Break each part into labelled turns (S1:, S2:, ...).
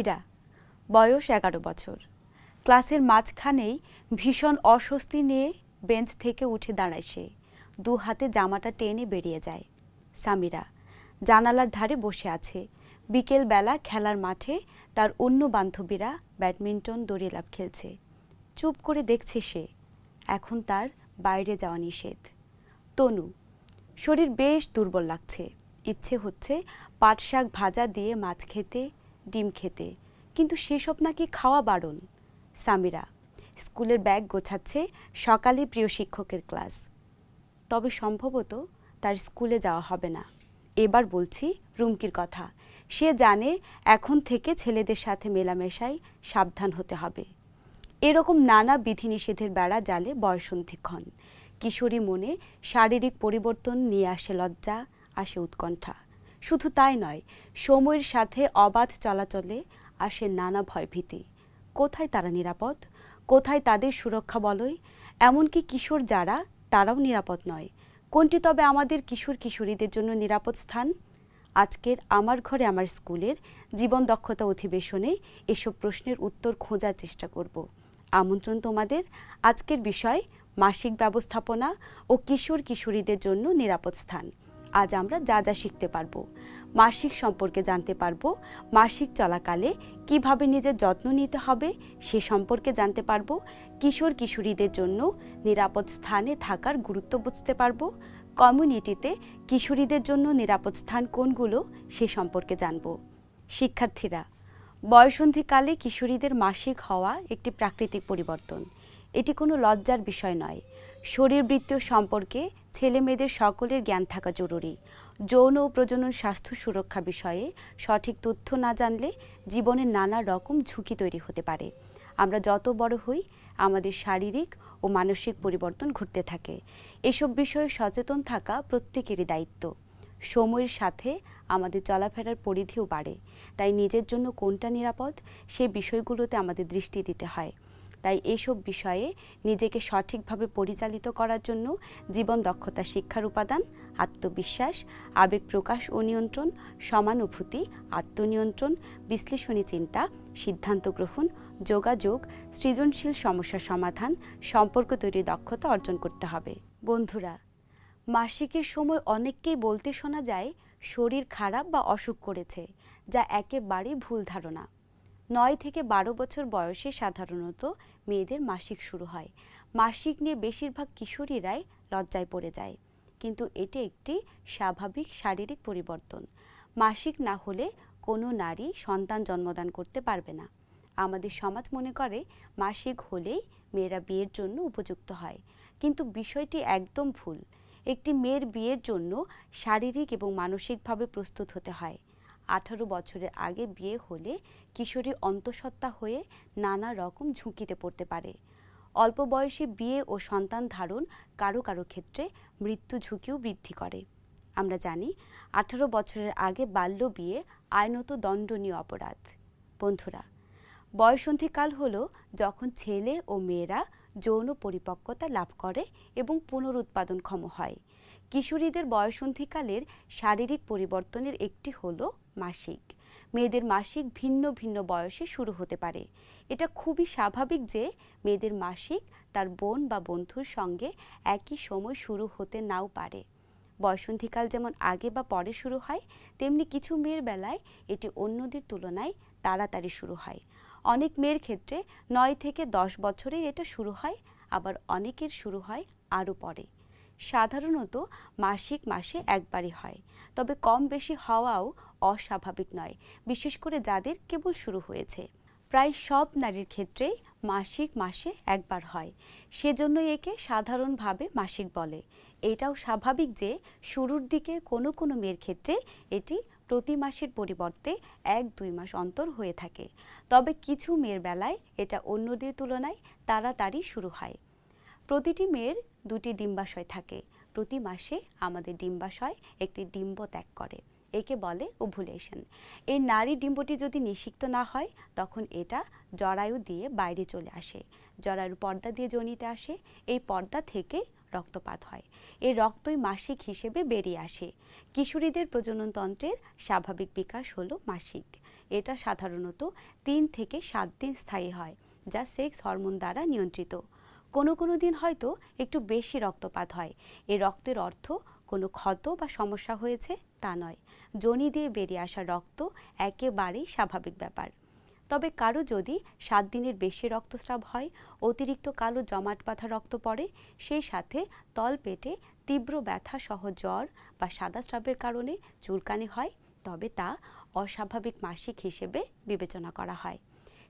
S1: ইরা বয়স এগারো বছর। ক্লাসের মাঝখানেই ভীষণ অস্বস্তি নিয়ে বেঞ্চ থেকে উঠে দাঁড়ায় সে। দু হাতে জামাটা টেনে বেরিয়ে যায়। সামিরা জানালার ধারে বসে আছে। বিকেলবেলা খেলার মাঠে তার অন্য বান্ধবীরা ব্যাডমিন্টন দড়িলাভ খেলছে। চুপ করে দেখছে সে। এখন তার বাইরে যাওয়া নিষেধ। তনু, শরীর বেশ দুর্বল লাগছে। ইচ্ছে হচ্ছে পাট শাক ভাজা দিয়ে মাছ খেতে ডিম খেতে। কিন্তু সেসব নাকি খাওয়া বারণ। সামিরা, স্কুলের ব্যাগ গোছাচ্ছে সকালে প্রিয় শিক্ষকের ক্লাস। তবে সম্ভবত তার স্কুলে যাওয়া হবে না। এবার বলছি রুমকির কথা। সে জানে এখন থেকে ছেলেদের সাথে মেলামেশায় সাবধান হতে হবে। এরকম নানা বিধিনিষেধের বেড়া জালে বয়সন্ধিক্ষণ। কিশোরী মনে শারীরিক পরিবর্তন নিয়ে আসে লজ্জা, আসে উৎকণ্ঠা। শুধু তাই নয়, সময়ের সাথে অবাধ চলাচলে আসে নানা ভয়ভীতি। কোথায় তারা নিরাপদ? কোথায় তাদের সুরক্ষা বলয়? এমনকি কিশোর যারা, তারাও নিরাপদ নয়। কোনটি তবে আমাদের কিশোর কিশোরীদের জন্য নিরাপদ স্থান? আজকের আমার ঘরে আমার স্কুলের জীবন দক্ষতা অধিবেশনে এসব প্রশ্নের উত্তর খোঁজার চেষ্টা করব। আমন্ত্রণ তোমাদের আজকের বিষয় মাসিক ব্যবস্থাপনা ও কিশোর কিশোরীদের জন্য নিরাপদ স্থান। আজ আমরা যা যা শিখতে পারব। মাসিক সম্পর্কে জানতে পারব, মাসিক চলাকালে কীভাবে নিজের যত্ন নিতে হবে সে সম্পর্কে জানতে পারব, কিশোর কিশোরীদের জন্য নিরাপদ স্থানে থাকার গুরুত্ব বুঝতে পারব, কমিউনিটিতে কিশোরীদের জন্য নিরাপদ স্থান কোনগুলো সে সম্পর্কে জানব। শিক্ষার্থীরা, বয়সন্ধিকালে কিশোরীদের মাসিক হওয়া একটি প্রাকৃতিক পরিবর্তন। এটি কোনো লজ্জার বিষয় নয়। শরীরবৃত্তীয় সম্পর্কে ছেলে মেয়েদের সকলের জ্ঞান থাকা জরুরি। যৌন ও প্রজনন স্বাস্থ্য সুরক্ষা বিষয়ে সঠিক তথ্য না জানলে জীবনের নানা রকম ঝুঁকি তৈরি হতে পারে। আমরা যত বড় হই, আমাদের শারীরিক ও মানসিক পরিবর্তন ঘটতে থাকে। এসব বিষয়ে সচেতন থাকা প্রত্যেকেরই দায়িত্ব। সময়ের সাথে আমাদের চলাফেরার পরিধিও বাড়ে। তাই নিজের জন্য কোনটা নিরাপদ, সে বিষয়গুলোতে আমাদের দৃষ্টি দিতে হয়। তাই এইসব বিষয়ে নিজেকে সঠিকভাবে পরিচালিত করার জন্য জীবন দক্ষতা শিক্ষার উপাদান, আত্মবিশ্বাস, আবেগ প্রকাশ ও নিয়ন্ত্রণ, সমানুভূতি, আত্মনিয়ন্ত্রণ, বিশ্লেষণী চিন্তা, সিদ্ধান্ত গ্রহণ, যোগাযোগ, সৃজনশীল সমস্যা সমাধান, সম্পর্ক তৈরি দক্ষতা অর্জন করতে হবে। বন্ধুরা, মাসিকের সময় অনেককেই বলতে শোনা যায়, শরীর খারাপ বা অসুখ করেছে, যা একেবারেই ভুল ধারণা। নয় থেকে বারো বছর বয়সে সাধারণত মেয়েদের মাসিক শুরু হয়। মাসিক নিয়ে বেশিরভাগ কিশোরীরাই লজ্জায় পড়ে যায়। কিন্তু এটি একটি স্বাভাবিক শারীরিক পরিবর্তন। মাসিক না হলে কোনো নারী সন্তান জন্মদান করতে পারবে না। আমাদের সমাজ মনে করে, মাসিক হলেই মেয়েরা বিয়ের জন্য উপযুক্ত হয়। কিন্তু বিষয়টি একদম ভুল। একটি মেয়ের বিয়ের জন্য শারীরিক এবং মানসিকভাবে প্রস্তুত হতে হয়। আঠারো বছরের আগে বিয়ে হলে কিশোরী অন্তঃসত্ত্বা হয়ে নানা রকম ঝুঁকিতে পড়তে পারে। অল্প বয়সে বিয়ে ও সন্তান ধারণ কারও কারও ক্ষেত্রে মৃত্যু ঝুঁকিও বৃদ্ধি করে। আমরা জানি, আঠারো বছরের আগে বাল্য বিয়ে আইনত দণ্ডনীয় অপরাধ। বন্ধুরা, বয়সন্ধিকাল হল যখন ছেলে ও মেয়েরা যৌন পরিপক্কতা লাভ করে এবং পুনরুৎপাদনক্ষম হয়। কিশোরীদের বয়সন্ধিকালের শারীরিক পরিবর্তনের একটি হলো মাসিক। মেয়েদের মাসিক ভিন্ন ভিন্ন বয়সে শুরু হতে পারে। এটা খুবই স্বাভাবিক যে মেয়েদের মাসিক তার বোন বা বন্ধুর সঙ্গে একই সময় শুরু হতে নাও পারে। বয়সন্ধিকাল যেমন আগে বা পরে শুরু হয়, তেমনি কিছু মেয়ের বেলায় এটি অন্যদের তুলনায় তাড়াতাড়ি শুরু হয়। অনেক মেয়ের ক্ষেত্রে নয় থেকে দশ বছরেই এটা শুরু হয়, আবার অনেকের শুরু হয় আরও পরে। সাধারণত মাসিক মাসে একবারই হয়। তবে কম বেশি হওয়াও অস্বাভাবিক নয়, বিশেষ করে যাদের কেবল শুরু হয়েছে। প্রায় সব নারীর ক্ষেত্রেই মাসিক মাসে একবার হয়। সেজন্যই একে সাধারণভাবে মাসিক বলে। এটাও স্বাভাবিক যে শুরুর দিকে কোনো কোনো মেয়ের ক্ষেত্রে এটি প্রতি মাসের পরিবর্তে এক দুই মাস অন্তর হয়ে থাকে। তবে কিছু মেয়ের বেলায় এটা অন্যদের তুলনায় তাড়াতাড়ি শুরু হয়। প্রতিটি মেয়ের দুটি ডিম্বাশয় থাকে। প্রতি মাসে আমাদের ডিম্বাশয় একটি ডিম্ব ত্যাগ করে, একে বলে ওভুলেশন। এই নারী ডিম্বটি যদি নিষিক্ত না হয়, তখন এটা জরায়ু দিয়ে বাইরে চলে আসে, জরায়ুর পর্দা দিয়ে জনিতে আসে, এই পর্দা থেকে রক্তপাত হয়। এই রক্তই মাসিক হিসেবে বেরিয়ে আসে। কিশোরীদের প্রজননতন্ত্রের স্বাভাবিক বিকাশ হলো মাসিক। এটা সাধারণত তিন থেকে সাত দিন স্থায়ী হয়, যা সেক্স হরমোন দ্বারা নিয়ন্ত্রিত। কোনো কোনো দিন হয়তো একটু বেশি রক্তপাত হয়। এ রক্তের অর্থ কোনো ক্ষত বা সমস্যা হয়েছে তা নয়। জনি দিয়ে বেরিয়ে আসা রক্ত একেবারেই স্বাভাবিক ব্যাপার। তবে কারও যদি সাত দিনের বেশি রক্তস্রাব হয়, অতিরিক্ত কালো জমাট বাঁধা রক্ত পড়ে, সেই সাথে তল পেটে তীব্র ব্যথা সহ জ্বর বা সাদা স্রাবের কারণে চুলকানি হয়, তবে তা অস্বাভাবিক মাসিক হিসেবে বিবেচনা করা হয়।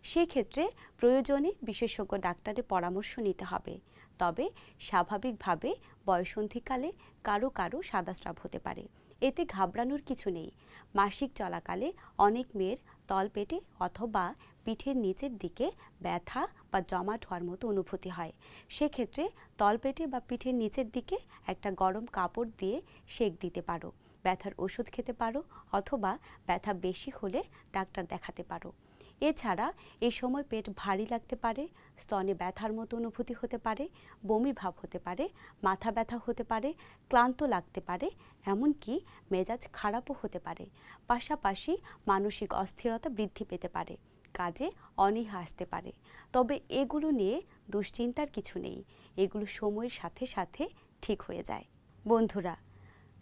S1: সেক্ষেত্রে প্রয়োজনে বিশেষজ্ঞ ডাক্তারের পরামর্শ নিতে হবে। তবে স্বাভাবিকভাবে বয়সন্ধিকালে কারও কারও সাদাস্রাব হতে পারে। এতে ঘাবড়ানোর কিছু নেই। মাসিক চলাকালে অনেক মেয়ের তলপেটে অথবা পিঠের নিচের দিকে ব্যথা বা জমাট হওয়ার মতো অনুভূতি হয়। সেক্ষেত্রে তলপেটে বা পিঠের নিচের দিকে একটা গরম কাপড় দিয়ে সেক দিতে পারো। ব্যথার ওষুধ খেতে পারো অথবা ব্যথা বেশি হলে ডাক্তার দেখাতে পারো। এছাড়া এ সময় পেট ভারী লাগতে পারে, স্তনে ব্যথার মতো অনুভূতি হতে পারে, বমি ভাব হতে পারে, মাথা ব্যথা হতে পারে, ক্লান্ত লাগতে পারে, এমনকি মেজাজ খারাপও হতে পারে। পাশাপাশি মানসিক অস্থিরতা বৃদ্ধি পেতে পারে, কাজে অনীহা আসতে পারে। তবে এগুলো নিয়ে দুশ্চিন্তার কিছু নেই, এগুলো সময়ের সাথে সাথে ঠিক হয়ে যায়। বন্ধুরা,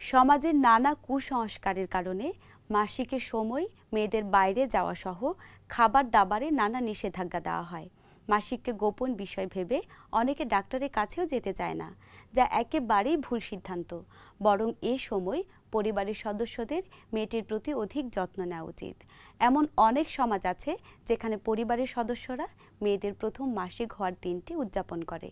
S1: সমাজের নানা কুসংস্কারের কারণে মাসিকের সময় মেয়েদের বাইরে যাওয়া সহ খাবার দাবারে নানা নিষেধাজ্ঞা দেওয়া হয়। মাসিককে গোপন বিষয় ভেবে অনেকে ডাক্তারের কাছেও যেতে চায় না, যা একেবারেই ভুল সিদ্ধান্ত। বরং এ সময় পরিবারের সদস্যদের মেয়েটির প্রতি অধিক যত্ন নেওয়া উচিত। এমন অনেক সমাজ আছে যেখানে পরিবারের সদস্যরা মেয়েদের প্রথম মাসিক হওয়ার দিনটি উদযাপন করে।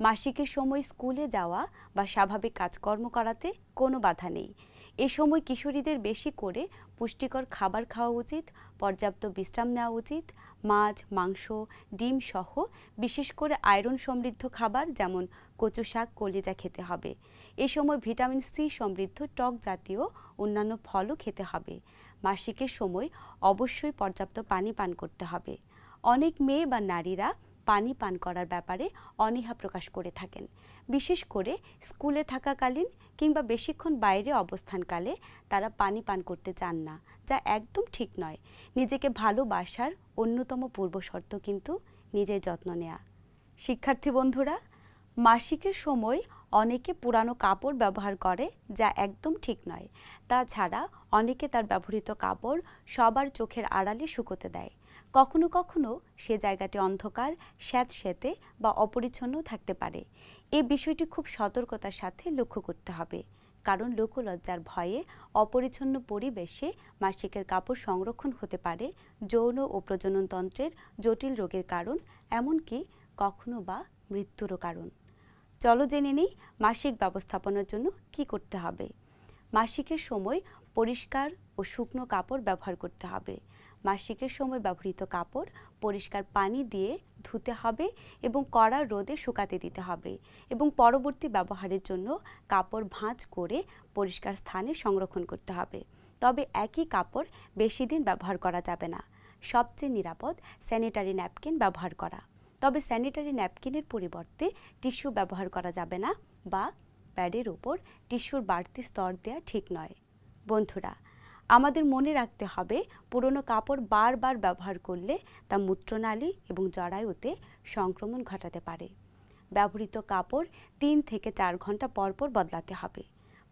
S1: মাসিকের সময় স্কুলে যাওয়া বা স্বাভাবিক কাজকর্ম করাতে কোনো বাধা নেই। এ সময় কিশোরীদের বেশি করে পুষ্টিকর খাবার খাওয়া উচিত, পর্যাপ্ত বিশ্রাম নেওয়া উচিত, মাছ, মাংস, ডিম সহ বিশেষ করে আয়রন সমৃদ্ধ খাবার যেমন কচু শাক, কলিজা খেতে হবে। এ সময় ভিটামিন সি সমৃদ্ধ টক জাতীয় অন্যান্য ফলও খেতে হবে। মাসিকের সময় অবশ্যই পর্যাপ্ত পানি পান করতে হবে। অনেক মেয়ে বা নারীরা পানি পান করার ব্যাপারে অনীহা প্রকাশ করে থাকেন। বিশেষ করে স্কুলে থাকাকালীন কিংবা বেশিক্ষণ বাইরে অবস্থানকালে তারা পানি পান করতে চান না, যা একদম ঠিক নয়। নিজেকে ভালোবাসার অন্যতম পূর্বশর্ত কিন্তু নিজের যত্ন নেয়া। শিক্ষার্থী বন্ধুরা, মাসিকের সময় অনেকে পুরানো কাপড় ব্যবহার করে, যা একদম ঠিক নয়। তাছাড়া অনেকে তার ব্যবহৃত কাপড় সবার চোখের আড়ালে শুকোতে দেয়। কখনো কখনো সে জায়গাটি অন্ধকার, স্যাঁতস্যাঁতে বা অপরিচ্ছন্ন থাকতে পারে। এ বিষয়টি খুব সতর্কতার সাথে লক্ষ্য করতে হবে। কারণ লোকলজ্জার ভয়ে অপরিচ্ছন্ন পরিবেশে মাসিকের কাপড় সংরক্ষণ হতে পারে, যৌন ও প্রজননতন্ত্রের জটিল রোগের কারণ, এমনকি কখনো বা মৃত্যুরও কারণ। চলো জেনে নিই মাসিক ব্যবস্থাপনার জন্য কি করতে হবে। মাসিকের সময় পরিষ্কার ও শুকনো কাপড় ব্যবহার করতে হবে। মাসিকের সময় ব্যবহৃত কাপড় পরিষ্কার পানি দিয়ে ধুতে হবে এবং কড়া রোদে শুকাতে দিতে হবে এবং পরবর্তী ব্যবহারের জন্য কাপড় ভাঁজ করে পরিষ্কার স্থানে সংরক্ষণ করতে হবে। তবে একই কাপড় বেশি দিন ব্যবহার করা যাবে না। সবচেয়ে নিরাপদ স্যানিটারি ন্যাপকিন ব্যবহার করা। তবে স্যানিটারি ন্যাপকিনের পরিবর্তে টিস্যু ব্যবহার করা যাবে না বা প্যাডের ওপর টিস্যুর বাড়তি স্তর দেওয়া ঠিক নয়। বন্ধুরা আমাদের মনে রাখতে হবে পুরনো কাপড় বারবার ব্যবহার করলে তা মূত্রনালী এবং জরায়ুতে সংক্রমণ ঘটাতে পারে। ব্যবহৃত কাপড় তিন থেকে চার ঘণ্টা পরপর বদলাতে হবে।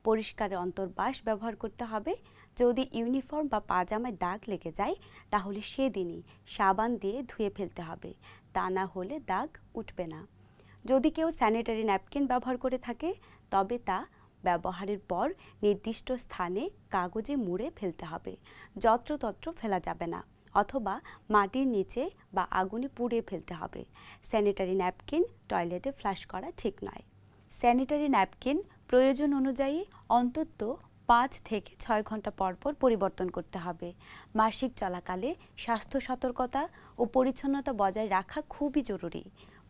S1: পরিষ্কার অন্তর্বাস ব্যবহার করতে হবে। যদি ইউনিফর্ম বা পাজামায় দাগ লেগে যায়, তাহলে সেদিনই সাবান দিয়ে ধুয়ে ফেলতে হবে। তা না হলে দাগ উঠবে না। যদি কেউ স্যানিটারি ন্যাপকিন ব্যবহার করে থাকে, তবে তা ব্যবহারের পর নির্দিষ্ট স্থানে কাগজে মুড়ে ফেলতে হবে। যত্রতত্র ফেলা যাবে না, অথবা মাটির নিচে বা আগুনে পুড়িয়ে ফেলতে হবে। স্যানিটারি ন্যাপকিন টয়লেটে ফ্লাশ করা ঠিক নয়। স্যানিটারি ন্যাপকিন প্রয়োজন অনুযায়ী অন্তত পাঁচ থেকে ছয় ঘণ্টা পর পর পরিবর্তন করতে হবে। মাসিক চলাকালে স্বাস্থ্য সতর্কতা ও পরিচ্ছন্নতা বজায় রাখা খুবই জরুরি।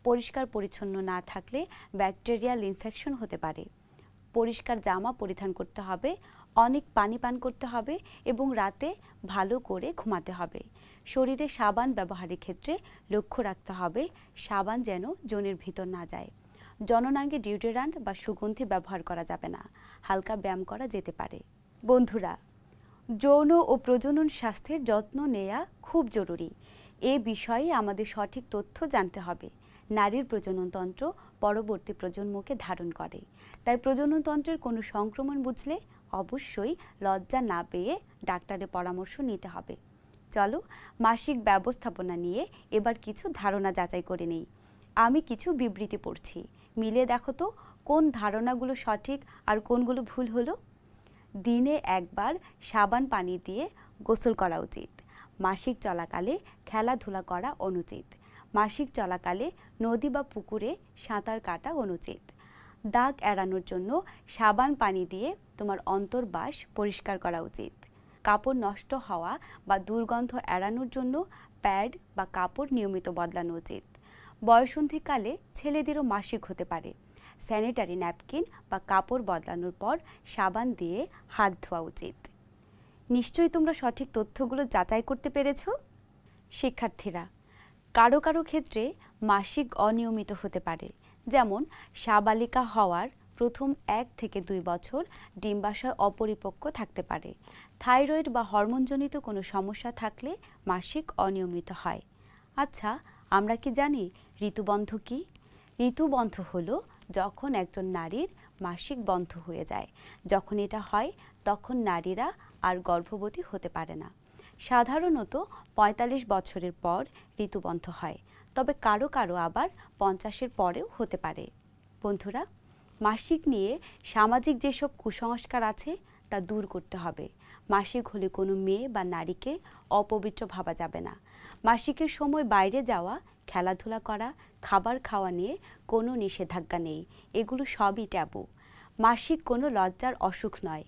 S1: পরিষ্কার পরিচ্ছন্ন না থাকলে ব্যাকটেরিয়াল ইনফেকশন হতে পারে। পরিষ্কার জামা পরিধান করতে হবে, অনেক পানি পান করতে হবে এবং রাতে ভালো করে ঘুমাতে হবে। শরীরে সাবান ব্যবহারের ক্ষেত্রে লক্ষ্য রাখতে হবে, সাবান যেন জনের ভিতর না যায়। জননাঙ্গে ডিউডেরান্ট বা সুগন্ধি ব্যবহার করা যাবে না, হালকা ব্যায়াম করা যেতে পারে। বন্ধুরা, যৌন ও প্রজনন স্বাস্থ্যের যত্ন নেওয়া খুব জরুরি। এ বিষয়ে আমাদের সঠিক তথ্য জানতে হবে। নারীর প্রজননতন্ত্র পরবর্তী প্রজন্মকে ধারণ করে। তাই প্রজননতন্ত্রের কোনো সংক্রমণ বুঝলে অবশ্যই লজ্জা না পেয়ে ডাক্তারের পরামর্শ নিতে হবে। চলো মাসিক ব্যবস্থাপনা নিয়ে এবার কিছু ধারণা যাচাই করে নেই। আমি কিছু বিবৃতি পড়ছি। মিলে দেখো তো, কোন ধারণাগুলো সঠিক আর কোনগুলো ভুল হলো? দিনে একবার সাবান পানি দিয়ে গোসল করা উচিত। মাসিক চলাকালে খেলাধুলা করা অনুচিত। মাসিক চলাকালে নদী বা পুকুরে সাঁতার কাটা অনুচিত। দাগ এড়ানোর জন্য সাবান পানি দিয়ে তোমার অন্তর্বাস পরিষ্কার করা উচিত। কাপড় নষ্ট হওয়া বা দুর্গন্ধ এড়ানোর জন্য প্যাড বা কাপড় নিয়মিত বদলানো উচিত। বয়সন্ধিকালে ছেলেদেরও মাসিক হতে পারে। স্যানিটারি ন্যাপকিন বা কাপড় বদলানোর পর সাবান দিয়ে হাত ধোয়া উচিত। নিশ্চয়ই তোমরা সঠিক তথ্যগুলো যাচাই করতে পেরেছ? শিক্ষার্থীরা কারও কারও ক্ষেত্রে মাসিক অনিয়মিত হতে পারে। যেমন, সাবালিকা হওয়ার প্রথম এক থেকে দুই বছর ডিম্বাশয় অপরিপক্ক থাকতে পারে। থাইরয়েড বা হরমোনজনিত কোনো সমস্যা থাকলে মাসিক অনিয়মিত হয়। আচ্ছা আমরা কি জানি ঋতুবন্ধ কি? ঋতুবন্ধ হলো যখন একজন নারীর মাসিক বন্ধ হয়ে যায়। যখন এটা হয়, তখন নারীরা আর গর্ভবতী হতে পারে না। সাধারণত ৪৫ বছরের পর ঋতুবন্ধ হয়, তবে কারও কারও আবার পঞ্চাশের পরেও হতে পারে। বন্ধুরা, মাসিক নিয়ে সামাজিক যেসব কুসংস্কার আছে, তা দূর করতে হবে। মাসিক হলে কোনো মেয়ে বা নারীকে অপবিত্র ভাবা যাবে না। মাসিকের সময় বাইরে যাওয়া, খেলাধুলা করা, খাবার খাওয়া নিয়ে কোনো নিষেধাজ্ঞা নেই। এগুলো সবই ট্যাবু। মাসিক কোনো লজ্জার অসুখ নয়।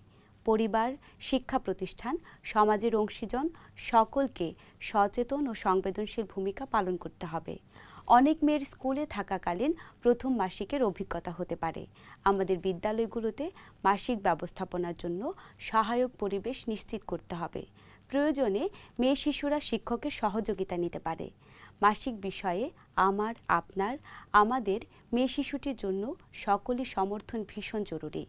S1: পরিবার, শিক্ষা প্রতিষ্ঠান, সমাজের অংশীজন সকলকে সচেতন ও সংবেদনশীল ভূমিকা পালন করতে হবে। অনেক মেয়ের স্কুলে থাকাকালীন প্রথম মাসিকের অভিজ্ঞতা হতে পারে। আমাদের বিদ্যালয়গুলোতে মাসিক ব্যবস্থাপনার জন্য সহায়ক পরিবেশ নিশ্চিত করতে হবে। প্রয়োজনে মেয়ে শিশুরা শিক্ষকের সহযোগিতা নিতে পারে। মাসিক বিষয়ে আমার, আপনার, আমাদের মেয়ে শিশুটির জন্য সকলের সমর্থন ভীষণ জরুরি।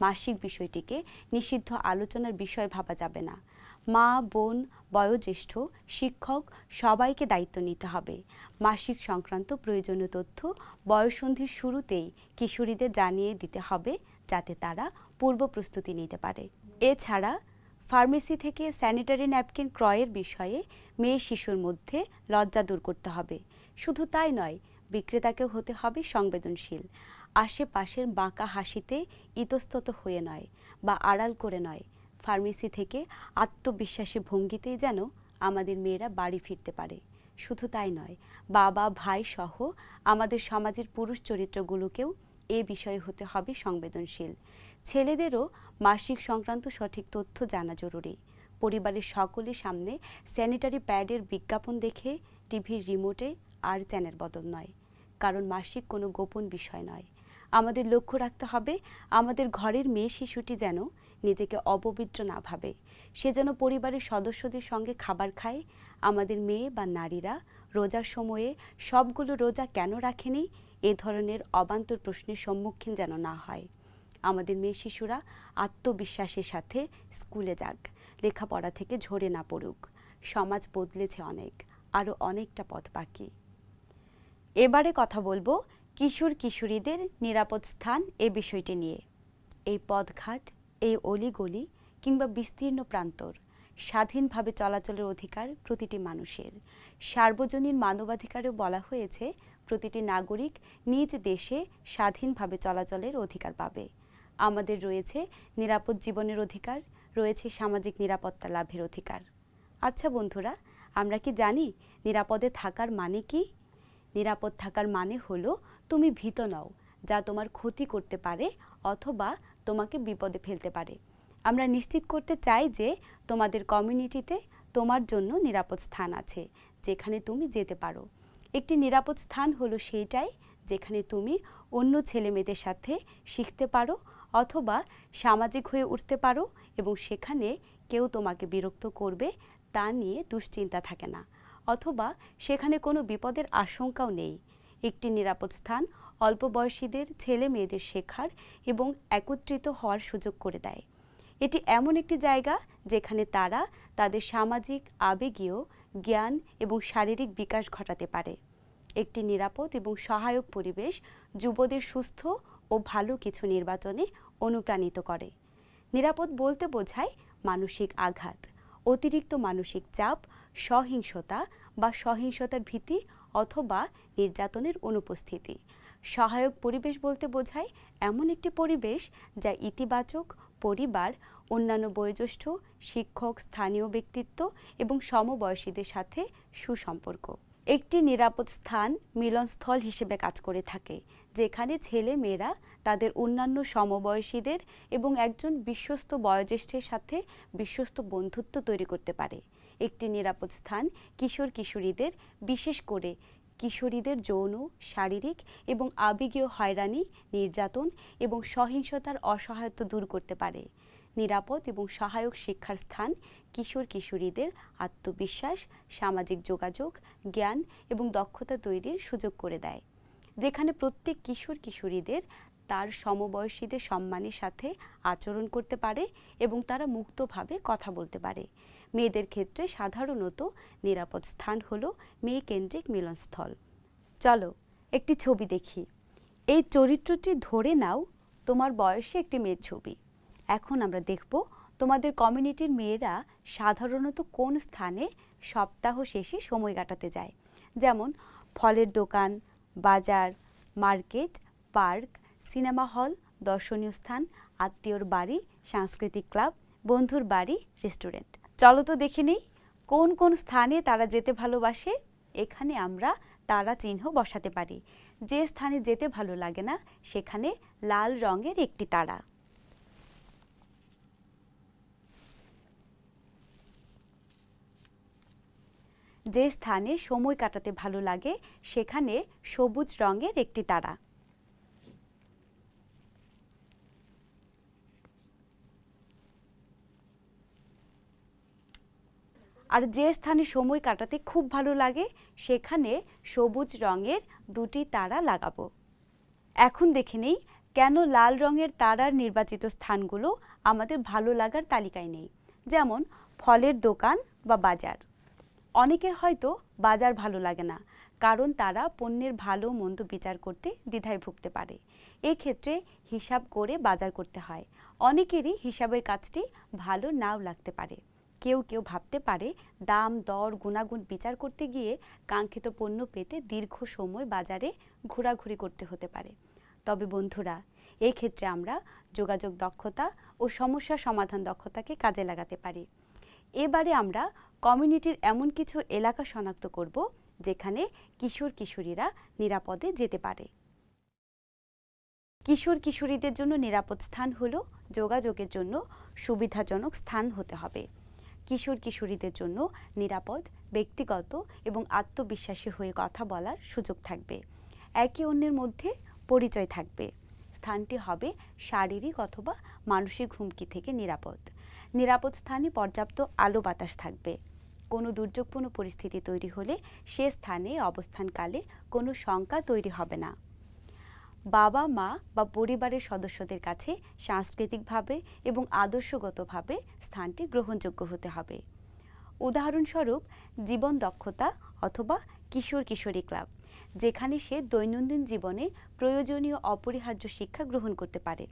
S1: মাসিক বিষয়টিকে নিষিদ্ধ আলোচনার বিষয় ভাবা যাবে না। মা, বোন, বয়োজ্যেষ্ঠ, শিক্ষক সবাইকে দায়িত্ব নিতে হবে। মাসিক সংক্রান্ত প্রয়োজনীয় তথ্য বয়সন্ধির শুরুতেই কিশোরীদের জানিয়ে দিতে হবে যাতে তারা পূর্ব প্রস্তুতি নিতে পারে। এছাড়া ফার্মেসি থেকে স্যানিটারি ন্যাপকিন ক্রয়ের বিষয়ে মেয়ে শিশুর মধ্যে লজ্জা দূর করতে হবে। শুধু তাই নয়, বিক্রেতাকেও হতে হবে সংবেদনশীল। আশেপাশের বাঁকা হাসিতে ইতস্তত হয়ে নয় বা আড়াল করে নয়। ফার্মেসি থেকে আত্মবিশ্বাসী ভঙ্গিতেই যেন আমাদের মেয়েরা বাড়ি ফিরতে পারে। শুধু তাই নয়, বাবা, ভাই সহ আমাদের সমাজের পুরুষ চরিত্রগুলোকেও এ বিষয়ে হতে হবে সংবেদনশীল। ছেলেদেরও মাসিক সংক্রান্ত সঠিক তথ্য জানা জরুরি। পরিবারের সকলের সামনে স্যানিটারি প্যাডের বিজ্ঞাপন দেখে টিভির রিমোটে আর চ্যানেল বদল নয়। কারণ মাসিক কোনো গোপন বিষয় নয়। আমাদের লক্ষ্য রাখতে হবে, আমাদের ঘরের মেয়ে শিশুটি যেন নিজেকে অপবিত্র না ভাবে। সে যেন পরিবারের সদস্যদের সঙ্গে খাবার খায়। আমাদের মেয়ে বা নারীরা রোজার সময়ে সবগুলো রোজা কেন রাখেনি? এ ধরনের অবান্তর প্রশ্নের সম্মুখীন যেন না হয়। আমাদের মেয়ে শিশুরা আত্মবিশ্বাসের সাথে স্কুলে যাক, লেখাপড়া থেকে ঝরে না পড়ুক। সমাজ বদলেছে অনেক আরও অনেকটা পথ বাকি। এবারে কথা বলব কিশোর কিশোরীদের নিরাপদ স্থান এ বিষয়টি নিয়ে। এই পদঘাট এই অলিগলি কিংবা বিস্তীর্ণ প্রান্তর স্বাধীনভাবে চলাচলের অধিকার প্রতিটি মানুষের। সার্বজনীন মানবাধিকারেও বলা হয়েছে, প্রতিটি নাগরিক নিজ দেশে স্বাধীনভাবে চলাচলের অধিকার পাবে। আমাদের রয়েছে নিরাপদ জীবনের অধিকার, রয়েছে সামাজিক নিরাপত্তা লাভের অধিকার। আচ্ছা বন্ধুরা, আমরা কি জানি নিরাপদে থাকার মানে কি? নিরাপদ থাকার মানে হলো তুমি ভীত নও, যা তোমার ক্ষতি করতে পারে অথবা তোমাকে বিপদে ফেলতে পারে। আমরা নিশ্চিত করতে চাই যে তোমাদের কমিউনিটিতে তোমার জন্য নিরাপদ স্থান আছে, যেখানে তুমি যেতে পারো। একটি নিরাপদ স্থান হলো সেইটাই যেখানে তুমি অন্য ছেলে মেয়েদের সাথে শিখতে পারো অথবা সামাজিক হয়ে উঠতে পারো এবং সেখানে কেউ তোমাকে বিরক্ত করবে তা নিয়ে দুশ্চিন্তা থাকে না। অথবা সেখানে কোনো বিপদের আশঙ্কাও নেই। একটি নিরাপদ স্থান, অল্প বয়সীদের ছেলে মেয়েদের শেখার এবং একত্রিত হওয়ার সুযোগ করে দেয়। এটি এমন একটি জায়গা যেখানে তারা তাদের সামাজিক, আবেগীয় জ্ঞান এবং শারীরিক বিকাশ ঘটাতে পারে। একটি নিরাপদ এবং সহায়ক পরিবেশ যুবদের সুস্থ ও ভালো কিছু নির্বাচনে অনুপ্রাণিত করে। নিরাপদ বলতে বোঝায় মানসিক আঘাত, অতিরিক্ত মানসিক চাপ, সহিংসতা বা সহিংসতার ভীতি অথবা নির্যাতনের অনুপস্থিতি। সহায়ক পরিবেশ বলতে বোঝায় এমন একটি পরিবেশ যা ইতিবাচক, পরিবার, অন্যান্য বয়োজ্যেষ্ঠ, শিক্ষক, স্থানীয় ব্যক্তিত্ব এবং সমবয়সীদের সাথে সুসম্পর্ক। একটি নিরাপদ স্থান মিলনস্থল হিসেবে কাজ করে থাকে, যেখানে ছেলে মেয়েরা তাদের অন্যান্য সমবয়সীদের এবং একজন বিশ্বস্ত বয়োজ্যেষ্ঠের সাথে বিশ্বস্ত বন্ধুত্ব তৈরি করতে পারে। একটি নিরাপদ স্থান কিশোর কিশোরীদের, বিশেষ করে কিশোরীদের যৌন, শারীরিক এবং আবেগীয় হয়রানি, নির্যাতন এবং সহিংসতার অসহায়ত্ব দূর করতে পারে। নিরাপদ এবং সহায়ক শিক্ষার স্থান কিশোর কিশোরীদের আত্মবিশ্বাস, সামাজিক যোগাযোগ, জ্ঞান এবং দক্ষতা তৈরির সুযোগ করে দেয়। যেখানে প্রত্যেক কিশোর কিশোরীদের তার সমবয়সীদের সম্মানের সাথে আচরণ করতে পারে এবং তারা মুক্তভাবে কথা বলতে পারে। মেয়েদের ক্ষেত্রে সাধারণত নিরাপদ স্থান হলো মেয়ে কেন্দ্রিক মিলনস্থল। চলো একটি ছবি দেখি। এই চরিত্রটি ধরে নাও তোমার বয়সে একটি মেয়ের ছবি। এখন আমরা দেখব তোমাদের কমিউনিটির মেয়েরা সাধারণত কোন স্থানে সপ্তাহ শেষে সময় কাটাতে যায়। যেমন ফলের দোকান, বাজার, মার্কেট, পার্ক, সিনেমা হল, দর্শনীয় স্থান, আত্মীয়র বাড়ি, সাংস্কৃতিক ক্লাব, বন্ধুর বাড়ি, রেস্টুরেন্ট। চলো তো দেখে নেই, কোন কোন স্থানে তারা যেতে ভালোবাসে? এখানে আমরা তারা চিহ্ন বসাতে পারি। যে স্থানে যেতে ভালো লাগে না, সেখানে লাল রঙের একটি তারা। যে স্থানে সময় কাটাতে ভালো লাগে, সেখানে সবুজ রঙের একটি তারা। আর যে স্থানে সময় কাটাতে খুব ভালো লাগে, সেখানে সবুজ রঙের দুটি তারা লাগাবো। এখন দেখে নেই কেন লাল রঙের তারার নির্বাচিত স্থানগুলো আমাদের ভালো লাগার তালিকায় নেই। যেমন ফলের দোকান বা বাজার। অনেকের হয়তো বাজার ভালো লাগে না, কারণ তারা পণ্যের ভালো মন্দ বিচার করতে দ্বিধায় ভুগতে পারে। এক্ষেত্রে হিসাব করে বাজার করতে হয়। অনেকেরই হিসাবের কাজটি ভালো নাও লাগতে পারে। কেউ কেউ ভাবতে পারে দাম, দর, গুণাগুণ বিচার করতে গিয়ে কাঙ্ক্ষিত পণ্য পেতে দীর্ঘ সময় বাজারে ঘোরাঘুরি করতে হতে পারে। তবে বন্ধুরা এই ক্ষেত্রে আমরা যোগাযোগ দক্ষতা ও সমস্যা সমাধান দক্ষতাকে কাজে লাগাতে পারি। এবারে আমরা কমিউনিটির এমন কিছু এলাকা শনাক্ত করব, যেখানে কিশোর কিশোরীরা নিরাপদে যেতে পারে। কিশোর কিশোরীদের জন্য নিরাপদ স্থান হলো যোগাযোগের জন্য সুবিধাজনক স্থান হতে হবে। কিশোর কিশোরীদের জন্য নিরাপদ, ব্যক্তিগত এবং আত্মবিশ্বাসী হয়ে কথা বলার সুযোগ থাকবে। একে অন্যের মধ্যে পরিচয় থাকবে। স্থানটি হবে শারীরিক অথবা মানসিক হুমকি থেকে নিরাপদ। নিরাপদ স্থানে পর্যাপ্ত আলো বাতাস থাকবে। কোনো দুর্যোগপূর্ণ পরিস্থিতি তৈরি হলে সে স্থানে অবস্থানকালে কোনো শঙ্কা তৈরি হবে না। বাবা, মা বা পরিবারের সদস্যদের কাছে সাংস্কৃতিকভাবে এবং আদর্শগতভাবে স্থানটি গ্রহণযোগ্য হতে হবে। উদাহরণস্বরূপ, জীবন দক্ষতা অথবা কিশোর কিশোরী ক্লাব, যেখানে সে দৈনন্দিন জীবনে প্রয়োজনীয় অপরিহার্য শিক্ষা গ্রহণ করতে পারে।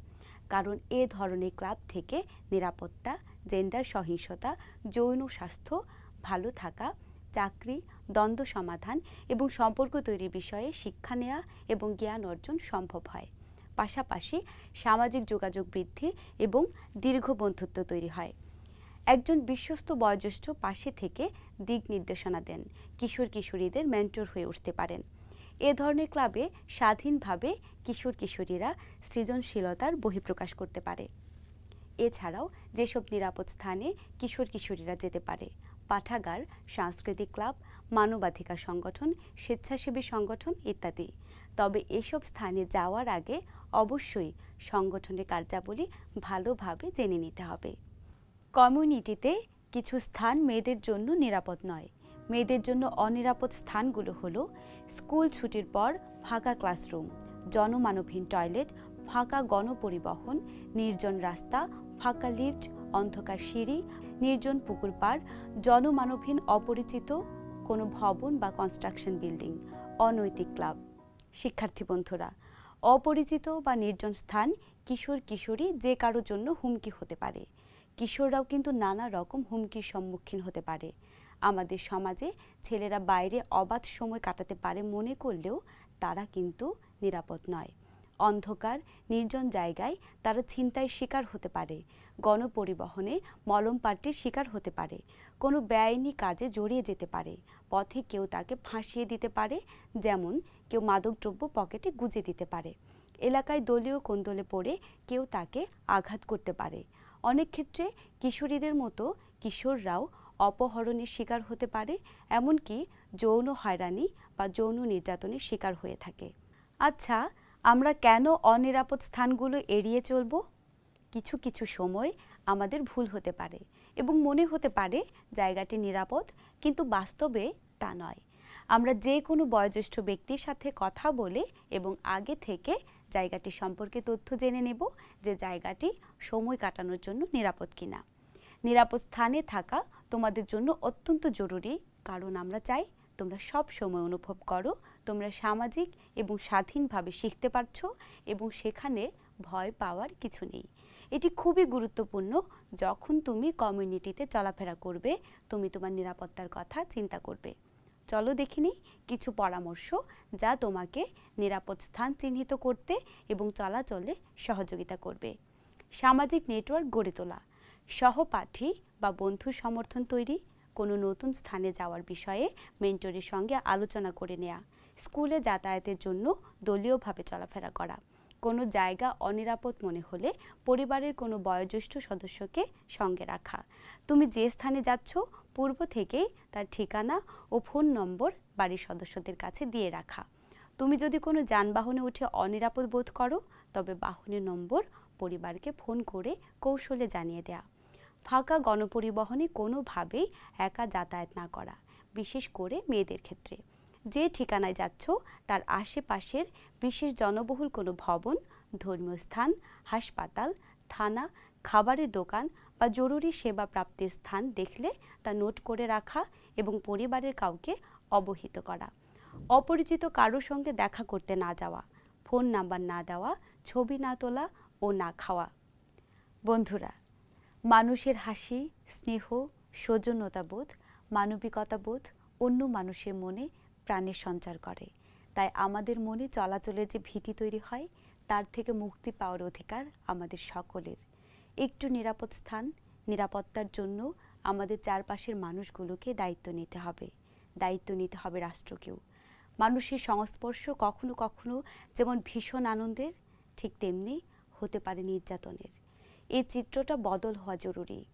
S1: কারণ এ ধরনের ক্লাব থেকে নিরাপত্তা, জেন্ডার সহিংসতা, যৌন স্বাস্থ্য, ভালো থাকা, চাকরি, দ্বন্দ্ব সমাধান এবং সম্পর্ক তৈরির বিষয়ে শিক্ষা নেওয়া এবং জ্ঞান অর্জন সম্ভব হয়। পাশাপাশি সামাজিক যোগাযোগ বৃদ্ধি এবং দীর্ঘ বন্ধুত্ব তৈরি হয়। একজন বিশ্বস্ত বয়োজ্যেষ্ঠ পাশে থেকে দিক নির্দেশনা দেন, কিশোর কিশোরীদের মেন্টর হয়ে উঠতে পারেন। এ ধরনের ক্লাবে স্বাধীনভাবে কিশোর কিশোরীরা সৃজনশীলতার বহিঃপ্রকাশ করতে পারে। এছাড়াও যেসব নিরাপদ স্থানে কিশোর কিশোরীরা যেতে পারে, পাঠাগার, সাংস্কৃতিক ক্লাব, মানবাধিকার সংগঠন, স্বেচ্ছাসেবী সংগঠন ইত্যাদি। তবে এসব স্থানে যাওয়ার আগে অবশ্যই সংগঠনের কার্যাবলী ভালোভাবে জেনে নিতে হবে। কমিউনিটিতে কিছু স্থান মেয়েদের জন্য নিরাপদ নয়। মেয়েদের জন্য অনিরাপদ স্থানগুলো হলো স্কুল ছুটির পর ফাঁকা ক্লাসরুম, জনমানবহীন টয়লেট, ফাঁকা গণপরিবহন, নির্জন রাস্তা, ফাঁকা লিফট, অন্ধকার সিঁড়ি, নির্জন পুকুর পাড়, জনমানবহীন অপরিচিত কোনো ভবন বা কনস্ট্রাকশন বিল্ডিং অনৈতিক ক্লাব। শিক্ষার্থী বন্ধুরা, অপরিচিত বা নির্জন স্থান কিশোর কিশোরী যে কারোর জন্য হুমকি হতে পারে। কিশোররাও কিন্তু নানা রকম হুমকির সম্মুখীন হতে পারে। আমাদের সমাজে ছেলেরা বাইরে অবাধ সময় কাটাতে পারে মনে করলেও তারা কিন্তু নিরাপদ নয়। অন্ধকার, নির্জন জায়গায় তারা ছিনতাই শিকার হতে পারে। গণপরিবহনে মলম পার্টির শিকার হতে পারে। কোনো বেআইনি কাজে জড়িয়ে যেতে পারে। পথে কেউ তাকে ফাঁসিয়ে দিতে পারে, যেমন কেউ মাদকদ্রব্য পকেটে গুজে দিতে পারে। এলাকায় দলীয় কোন্দলে পড়ে কেউ তাকে আঘাত করতে পারে। অনেক ক্ষেত্রে কিশোরীদের মতো কিশোররাও অপহরণের শিকার হতে পারে, এমনকি যৌন হয়রানি বা যৌন নির্যাতনের শিকার হয়ে থাকে। আচ্ছা আমরা কেন অনিরাপদ স্থানগুলো এড়িয়ে চলব? কিছু কিছু সময় আমাদের ভুল হতে পারে এবং মনে হতে পারে জায়গাটি নিরাপদ, কিন্তু বাস্তবে তা নয়। আমরা যে কোনো বয়োজ্যেষ্ঠ ব্যক্তির সাথে কথা বলে এবং আগে থেকে জায়গাটি সম্পর্কে তথ্য জেনে নেব যে জায়গাটি সময় কাটানোর জন্য নিরাপদ কিনা। নিরাপদ স্থানে থাকা তোমাদের জন্য অত্যন্ত জরুরি, কারণ আমরা চাই তোমরা সব সময় অনুভব করো, তোমরা সামাজিক এবং স্বাধীনভাবে শিখতে পারছ এবং সেখানে ভয় পাওয়ার কিছু নেই। এটি খুবই গুরুত্বপূর্ণ, যখন তুমি কমিউনিটিতে চলাফেরা করবে, তুমি তোমার নিরাপত্তার কথা চিন্তা করবে। চলো দেখিনি কিছু পরামর্শ যা তোমাকে নিরাপদ স্থান চিহ্নিত করতে এবং চলাচলে সহযোগিতা করবে। সামাজিক নেটওয়ার্ক গড়ে তোলা, সহপাঠী বা বন্ধু সমর্থন তৈরি, কোনো নতুন স্থানে যাওয়ার বিষয়ে মেন্টরের সঙ্গে আলোচনা করে নেওয়া স্কুলে যাতায়াতের জন্য দলীয়ভাবে চলাফেরা করা। কোনো জায়গা অনিরাপদ মনে হলে পরিবারের কোনো বয়োজ্যেষ্ঠ সদস্যকে সঙ্গে রাখা। তুমি যে স্থানে যাচ্ছ, পূর্ব থেকেই তার ঠিকানা ও ফোন নম্বর বাড়ির সদস্যদের কাছে দিয়ে রাখা। তুমি যদি কোনো যানবাহনে উঠে অনিরাপদ বোধ করো, তবে বাহনের নম্বর পরিবারকে ফোন করে কৌশলে জানিয়ে দেয়া। ফাঁকা গণপরিবহনে কোনোভাবেই একা যাতায়াত না করা, বিশেষ করে মেয়েদের ক্ষেত্রে। যে ঠিকানায় যাচ্ছ, তার আশেপাশের বিশেষ জনবহুল কোনো ভবন, ধর্মীয় স্থান, হাসপাতাল, থানা, খাবারের দোকান বা জরুরি সেবা প্রাপ্তির স্থান দেখলে তা নোট করে রাখা এবং পরিবারের কাউকে অবহিত করা। অপরিচিত কারোর সঙ্গে দেখা করতে না যাওয়া, ফোন নাম্বার না দেওয়া, ছবি না তোলা ও না খাওয়া। বন্ধুরা, মানুষের হাসি, স্নেহ, সৌজন্যতাবোধ, মানবিকতাবোধ, অন্য মানুষের মনে প্রাণের সঞ্চার করে। তাই আমাদের মনে চলাচলের যে ভীতি তৈরি হয়, তার থেকে মুক্তি পাওয়ার অধিকার আমাদের সকলের। একটু নিরাপদ স্থান, নিরাপত্তার জন্য আমাদের চারপাশের মানুষগুলোকে দায়িত্ব নিতে হবে। দায়িত্ব নিতে হবে রাষ্ট্রকেও। মানুষের সংস্পর্শ কখনো কখনো যেমন ভীষণ আনন্দের, ঠিক তেমনি হতে পারে নির্যাতনের। এই চিত্রটা বদল হওয়া জরুরি।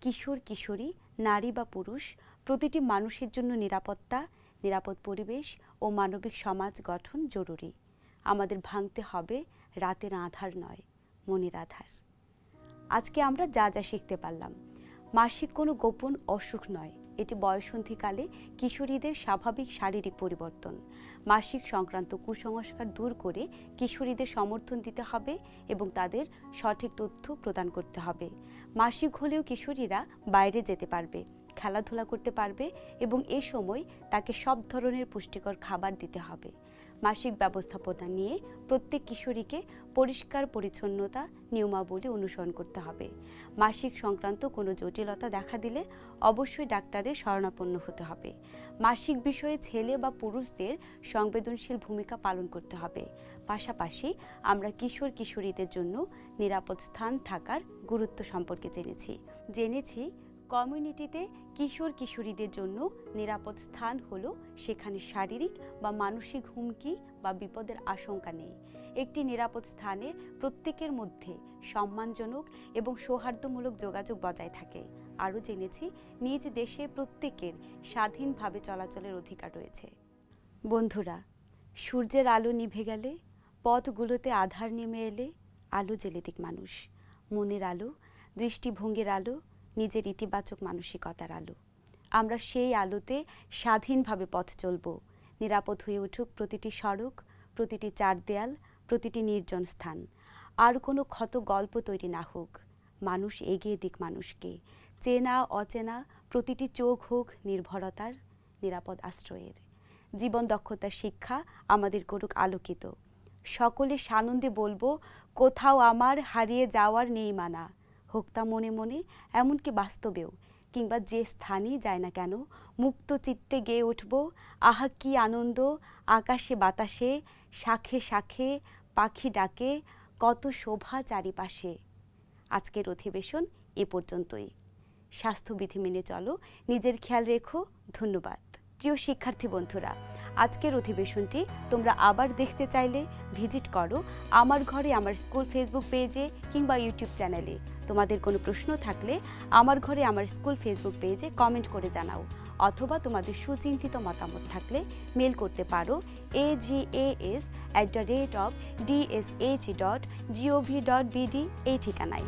S1: কিশোর, কিশোরী, নারী বা পুরুষ, প্রতিটি মানুষের জন্য নিরাপত্তা নিরাপদ পরিবেশ ও মানবিক সমাজ গঠন জরুরি। আমাদের ভাঙতে হবে রাতের আধার নয়, মনের আধার। আজকে আমরা যা যা শিখতে পারলাম। মাসিক কোনো গোপন অসুখ নয়, এটি বয়সন্ধিকালে কিশোরীদের স্বাভাবিক শারীরিক পরিবর্তন। মাসিক সংক্রান্ত কুসংস্কার দূর করে কিশোরীদের সমর্থন দিতে হবে এবং তাদের সঠিক তথ্য প্রদান করতে হবে। মাসিক হলেও কিশোরীরা বাইরে যেতে পারবে। খেলাধুলা করতে পারবে এবং এ সময় তাকে সব ধরনের পুষ্টিকর খাবার দিতে হবে। মাসিক ব্যবস্থাপনা নিয়ে প্রত্যেক কিশোরীকে পরিষ্কার পরিচ্ছন্নতা নিয়মাবলী অনুসরণ করতে হবে। মাসিক সংক্রান্ত কোনো জটিলতা দেখা দিলে অবশ্যই ডাক্তারের শরণাপন্ন হতে হবে। মাসিক বিষয়ে ছেলে বা পুরুষদের সংবেদনশীল ভূমিকা পালন করতে হবে। পাশাপাশি আমরা কিশোর কিশোরীদের জন্য নিরাপদ স্থান থাকার গুরুত্ব সম্পর্কে জেনেছি। জেনেছি কমিউনিটিতে কিশোর কিশোরীদের জন্য নিরাপদ স্থান হলো সেখানে শারীরিক বা মানসিক হুমকি বা বিপদের আশঙ্কা নেই। একটি নিরাপদ স্থানে প্রত্যেকের মধ্যে সম্মানজনক এবং সৌহার্দ্যমূলক যোগাযোগ বজায় থাকে। আরও জেনেছি, নিজ দেশে প্রত্যেকের স্বাধীনভাবে চলাচলের অধিকার রয়েছে। বন্ধুরা, সূর্যের আলো নিভে গেলে, পথগুলোতে আধার নেমে এলে আলো জেলে দিক মানুষ। মনের আলো, দৃষ্টিভঙ্গির আলো নিজের ইতিবাচক মানসিকতার আলো। আমরা সেই আলোতে স্বাধীনভাবে পথ চলব। নিরাপদ হয়ে উঠুক প্রতিটি সড়ক, প্রতিটি চার দেয়াল, প্রতিটি নির্জন স্থান। আর কোনো ক্ষত গল্প তৈরি না হোক। মানুষ এগিয়ে দিক মানুষকে। চেনা, অচেনা, প্রতিটি চোখ হোক নির্ভরতার, নিরাপদ আশ্রয়ের। জীবন দক্ষতার শিক্ষা আমাদের করুক আলোকিত। সকলে সানন্দে বলব, কোথাও আমার হারিয়ে যাওয়ার নেই মানা। হোক তা মনে মনে, এমনকি বাস্তবেও, কিংবা যে স্থানই যায় না কেন, মুক্ত চিত্তে গেয়ে উঠব, আহা কি আনন্দ, আকাশে বাতাসে, শাখে শাখে, পাখি ডাকে, কত শোভা চারিপাশে। আজকের অধিবেশন এ পর্যন্তই। স্বাস্থ্যবিধি মেনে চলো, নিজের খেয়াল রেখো, ধন্যবাদ। প্রিয় শিক্ষার্থী বন্ধুরা, আজকের অধিবেশনটি তোমরা আবার দেখতে চাইলে ভিজিট করো আমার ঘরে, আমার স্কুল ফেসবুক পেজে কিংবা ইউটিউব চ্যানেলে। তোমাদের কোনো প্রশ্ন থাকলে আমার ঘরে, আমার স্কুল ফেসবুক পেজে কমেন্ট করে জানাও অথবা তোমাদের সুচিন্তিত মতামত থাকলে মেল করতে পারো A G A S at the rate of DSH dot GOV dot BD এই ঠিকানায়।